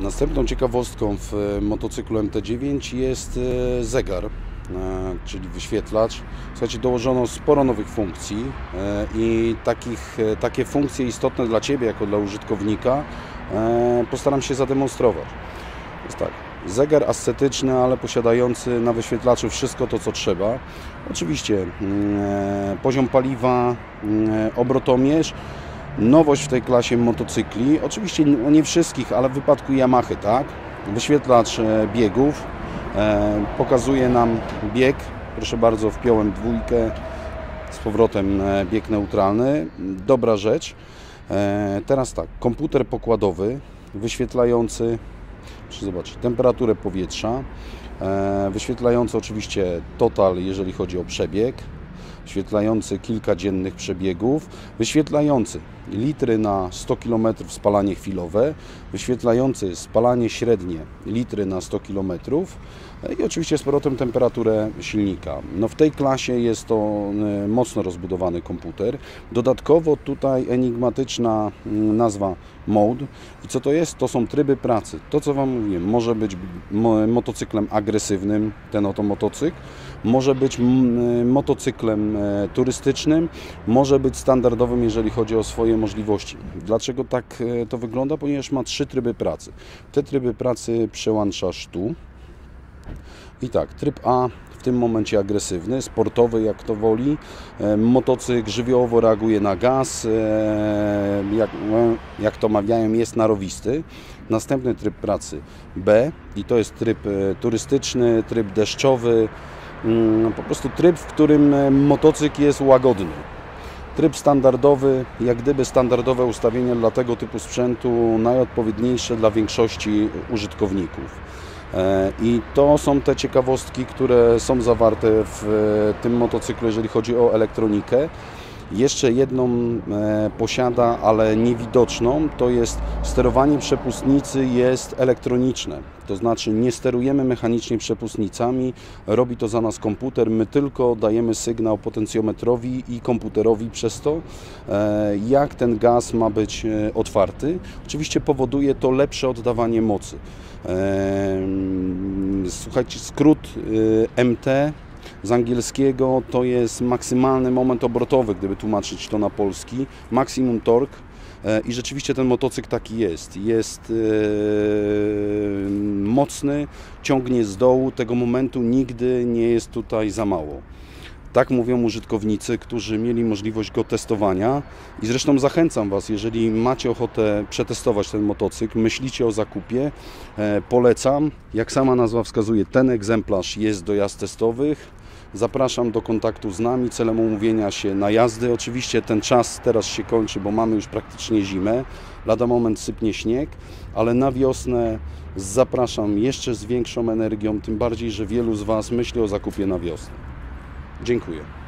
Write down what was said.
Następną ciekawostką w e, motocyklu MT9 jest e, zegar, e, czyli wyświetlacz. Słuchajcie, dołożono sporo nowych funkcji i takich, takie funkcje istotne dla Ciebie jako dla użytkownika postaram się zademonstrować. Jest tak, zegar ascetyczny, ale posiadający na wyświetlaczu wszystko to, co trzeba. Oczywiście mm, poziom paliwa, mm, obrotomierz, Nowość w tej klasie motocykli, oczywiście nie wszystkich, ale w wypadku Yamahy, tak? Wyświetlacz e, biegów e, pokazuje nam bieg. Proszę bardzo, wpiąłem dwójkę, z powrotem e, bieg neutralny. Dobra rzecz. Teraz tak, komputer pokładowy wyświetlający, proszę zobaczyć, temperaturę powietrza, wyświetlający oczywiście total, jeżeli chodzi o przebieg, wyświetlający kilka dziennych przebiegów, wyświetlający litry na 100 km spalanie chwilowe, wyświetlający spalanie średnie litry na 100 km i oczywiście z powrotem temperaturę silnika. No w tej klasie jest to e, mocno rozbudowany komputer. Dodatkowo tutaj enigmatyczna mm, nazwa Mode. I co to jest? To są tryby pracy. To co Wam mówiłem, może być mo- motocyklem agresywnym, ten oto motocykl, może być motocyklem e, turystycznym, może być standardowym, jeżeli chodzi o swoje możliwości. Dlaczego tak e, to wygląda? Ponieważ ma trzy tryby pracy. Te tryby pracy przełączasz tu. I tak, tryb A w tym momencie agresywny, sportowy jak to woli. E, Motocykl żywiołowo reaguje na gaz, e, jak, jak to mawiają jest narowisty. Następny tryb pracy B i to jest tryb turystyczny, tryb deszczowy, mm, po prostu tryb, w którym motocykl jest łagodny. Tryb standardowy, jak gdyby standardowe ustawienia dla tego typu sprzętu najodpowiedniejsze dla większości użytkowników. E, I to są te ciekawostki, które są zawarte w e, tym motocyklu, jeżeli chodzi o elektronikę. Jeszcze jedną e, posiada, ale niewidoczną, to jest sterowanie przepustnicy jest elektroniczne. To znaczy nie sterujemy mechanicznie przepustnicami, robi to za nas komputer, my tylko dajemy sygnał potencjometrowi i komputerowi przez to, e, jak ten gaz ma być e, otwarty. Oczywiście powoduje to lepsze oddawanie mocy. Słuchajcie, skrót e, MT z angielskiego to jest maksymalny moment obrotowy, gdyby tłumaczyć to na polski, maksimum torque. I rzeczywiście ten motocykl taki jest. Jest e, mocny, ciągnie z dołu, tego momentu nigdy nie jest tutaj za mało. Tak mówią użytkownicy, którzy mieli możliwość go testowania. I zresztą zachęcam Was, jeżeli macie ochotę przetestować ten motocykl, myślicie o zakupie, e, polecam. Jak sama nazwa wskazuje, ten egzemplarz jest do jazd testowych. Zapraszam do kontaktu z nami celem umówienia się na jazdy. Oczywiście ten czas teraz się kończy, bo mamy już praktycznie zimę. Lada moment sypnie śnieg, ale na wiosnę zapraszam jeszcze z większą energią, tym bardziej, że wielu z Was myśli o zakupie na wiosnę. Dziękuję.